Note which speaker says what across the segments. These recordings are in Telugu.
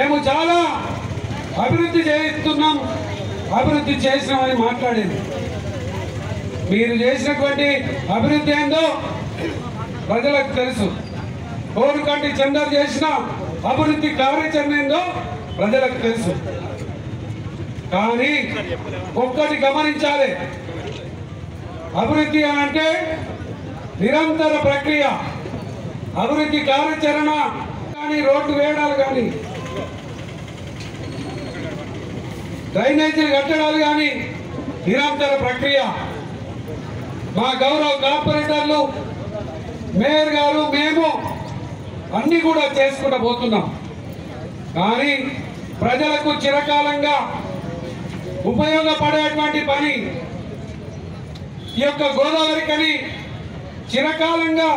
Speaker 1: మేము చాలా అభివృద్ధి చేస్తున్నాం. అభివృద్ధి చేసినామని మాట్లాడింది. మీరు చేసినటువంటి అభివృద్ధి ఏందో ప్రజలకు తెలుసు. కోరుకంటి చందర్ చేసిన అభివృద్ధి కార్యాచరణ ఏందో ప్రజలకు తెలుసు. కానీ ఒక్కటి గమనించాలి. అభివృద్ధి అని అంటే నిరంతర ప్రక్రియ. అభివృద్ధి కార్యాచరణ కానీ రోడ్డు వేయడాలు కానీ డ్రైనేజీలు కట్టడాలు కానీ నిరంతర ప్రక్రియ. మా గౌరవ కార్పొరేటర్లు మేయర్ గారు మేము అన్ని కూడా చేసుకుంటూ పోతున్నాం. కానీ ప్రజలకు చిరకాలంగా ఉపయోగపడేటువంటి పని ఈ యొక్క గోదావరి కని చిరకాలంగా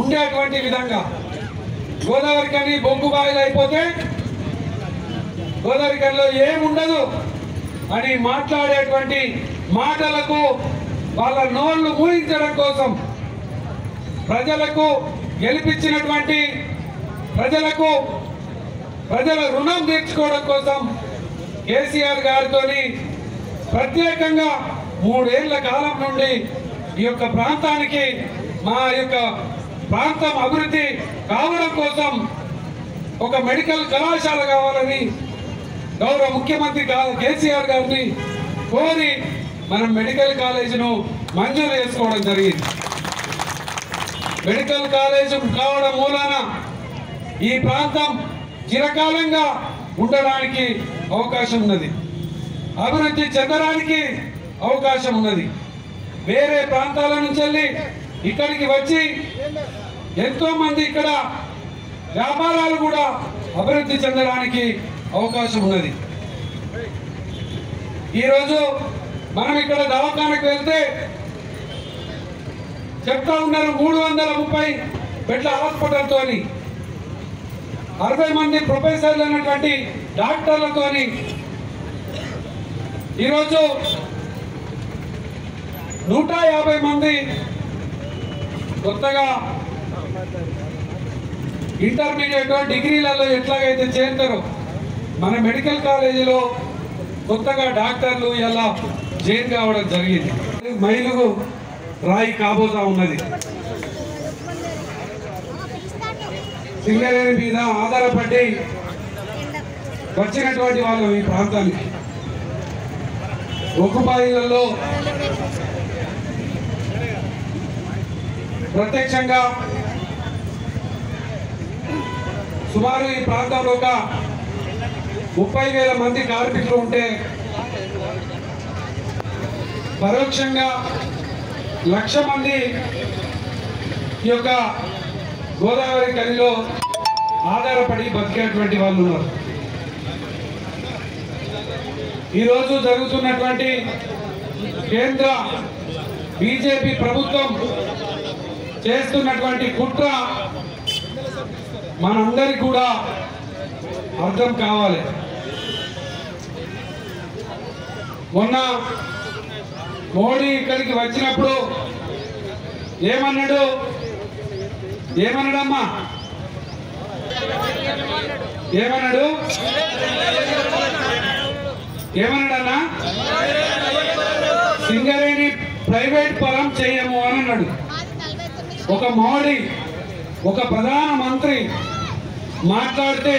Speaker 1: ఉండేటువంటి విధంగా. గోదావరి కని బొగ్గు బాయిలు అయిపోతే గోదావరి ఏముండదు. అని మాట్లాడేటువంటి మాటలకు వాళ్ళ నోళ్ళు మూయించడం కోసం ప్రజలకు గెలిపించినటువంటి ప్రజలకు ప్రజల రుణం తీర్చుకోవడం కోసం కేసీఆర్ గారితో ప్రత్యేకంగా మూడేళ్ళ కాలం నుండి ఈ యొక్క ప్రాంతానికి మా యొక్క ప్రాంతం అభివృద్ధి కావడం కోసం ఒక మెడికల్ కళాశాల కావాలని గౌరవ ముఖ్యమంత్రి కేసీఆర్ గారిని కోరి మనం మెడికల్ కాలేజీను మంజూరు చేసుకోవడం జరిగింది. మెడికల్ కాలేజ్ కావడం మూలాన ఈ ప్రాంతం చిరకాలంగా ఉండడానికి అవకాశం ఉన్నది. అభివృద్ధి చెందడానికి అవకాశం ఉన్నది. వేరే ప్రాంతాల నుంచి వెళ్ళి ఇక్కడికి వచ్చి ఎంతోమంది ఇక్కడ వ్యాపారాలు కూడా అభివృద్ధి చెందడానికి అవకాశం ఉన్నది. ఈరోజు మనం ఇక్కడ దవాఖానకు వెళ్తే చెప్తా ఉన్నారు మూడు వందల ముప్పై బెడ్ల హాస్పిటల్తోని. అరవై మంది ప్రొఫెసర్లు అయినటువంటి డాక్టర్లతోని. ఈరోజు నూట యాభై మంది కొత్తగా ఇంటర్మీడియట్ డిగ్రీలలో ఎట్లాగైతే చేరుతారో మన మెడికల్ కాలేజీలో కొత్తగా డాక్టర్లు ఇలా జైన్ కావడం జరిగింది. మైలుగు రాయి కాబోతా ఉన్నది. సింగరేణి మీద ఆధారపడి వచ్చినటువంటి వాళ్ళు ఈ ప్రాంతానికి. ఒక్కుబాయిలలో ప్రత్యక్షంగా సుమారు ఈ ప్రాంతంలో ఒక ముప్పై వేల మంది కార్మికులు ఉంటే పరోక్షంగా లక్ష మంది ఈ యొక్క గోదావరి కనిలో ఆధారపడి బతికేటువంటి వాళ్ళు ఉన్నారు. ఈరోజు జరుగుతున్నటువంటి కేంద్ర బీజేపీ ప్రభుత్వం చేస్తున్నటువంటి కుట్ర మనందరికి కూడా అర్థం కావాలి. మొన్న మోడీ ఇక్కడికి వచ్చినప్పుడు ఏమన్నాడు? ఏమన్నాడమ్మా? ఏమన్నాడు? ఏమన్నాడన్నా? సింగరేణి ప్రైవేట్ పరం చేయము అని అన్నాడు. ఒక మోడీ ఒక ప్రధాన మంత్రి మాట్లాడితే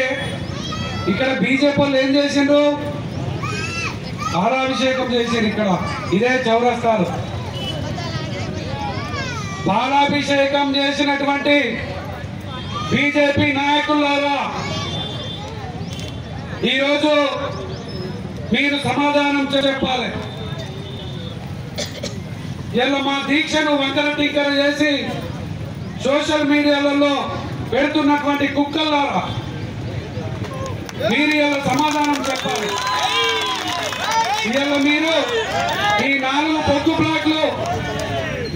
Speaker 1: ఇక్కడ బీజేపీ వాళ్ళు ఏం చేసిండ్రు? పాలాభిషేకం చేసిండ్రు ఇక్కడ. ఇదే చౌరస్తాలు. పాలాభిషేకం చేసినటువంటి బీజేపీ నాయకులారా ఈరోజు మీరు సమాధానం చెప్పాలి. ఇలా మా దీక్షను వెంకటటీకరణ చేసి సోషల్ మీడియాలలో పెడుతున్నటువంటి కుక్కలారా మీరు ఇలా సమాధానం చెప్పాలి. ఇలా మీరు ఈ నాలుగు పొత్తు బ్లాక్లు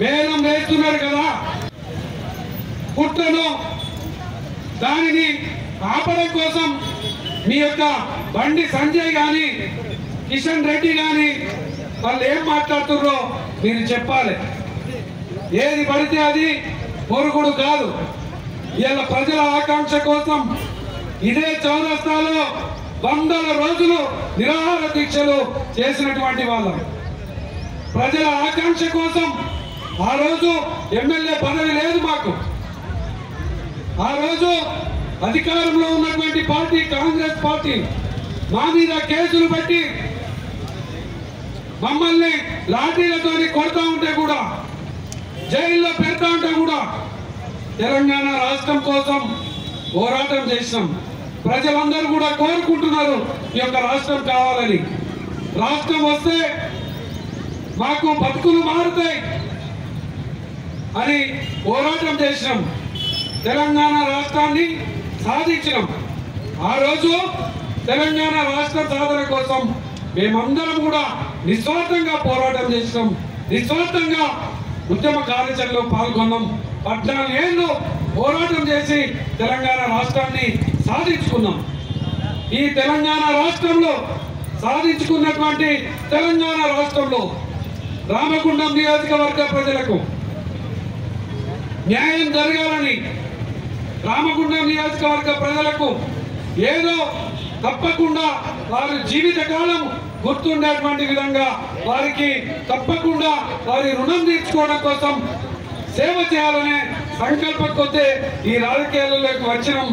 Speaker 1: వేలం వేస్తున్నారు కదా. కుట్రను దానిని ఆపడం కోసం మీ యొక్క బండి సంజయ్ కానీ కిషన్ రెడ్డి కానీ వాళ్ళు ఏం మాట్లాడుతున్నారో మీరు చెప్పాలి. ఏది పడితే అది పొరుగుడు కాదు. ఇలా ప్రజల ఆకాంక్ష కోసం ఇదే చౌరస్తాలో వందల రోజులు నిరాహార దీక్షలు చేసినటువంటి వాళ్ళం. ప్రజల ఆకాంక్ష కోసం ఆ రోజు ఎమ్మెల్యే పదవి లేదు మాకు. ఆ రోజు అధికారంలో ఉన్నటువంటి పార్టీ కాంగ్రెస్ పార్టీ మా మీద కేసులు పెట్టి మమ్మల్ని లాఠీలతో కొడతా ఉంటే కూడా జైల్లో పెడతా ఉంటే కూడా తెలంగాణ రాష్ట్రం కోసం పోరాటం చేసినాం. ప్రజలందరూ కూడా కోరుకుంటున్నారు ఈ యొక్క రాష్ట్రం కావాలని. రాష్ట్రం వస్తే మాకు బతుకులు మారుతాయి అని పోరాటం చేసినాం. తెలంగాణ రాష్ట్రాన్ని సాధించినాం. ఆ రోజు తెలంగాణ రాష్ట్ర సాధన కోసం మేమందరం కూడా నిస్వార్థంగా పోరాటం చేసినాం. నిస్వార్థంగా ఉద్యమ కార్యాచరణలో పాల్గొన్నాం. పద్నాలుగు ఏళ్ళు పోరాటం చేసి తెలంగాణ రాష్ట్రాన్ని సాధించుకున్నాం ఈ తెలంగాణ రాష్ట్రంలో సాధించుకున్నటువంటి తెలంగాణ రాష్ట్రంలో రామగుండం నియోజకవర్గ ప్రజలకు న్యాయం జరగాలని రామగుండం నియోజకవర్గ ప్రజలకు ఏదో తప్పకుండా వారి జీవితకాలం గుర్తుండేటువంటి విధంగా వారికి తప్పకుండా వారి రుణం తీర్చుకోవడం కోసం సేవ చేయాలనే సంకల్పం కొద్దే ఈ రాజకీయాలలోకి వచ్చినాం.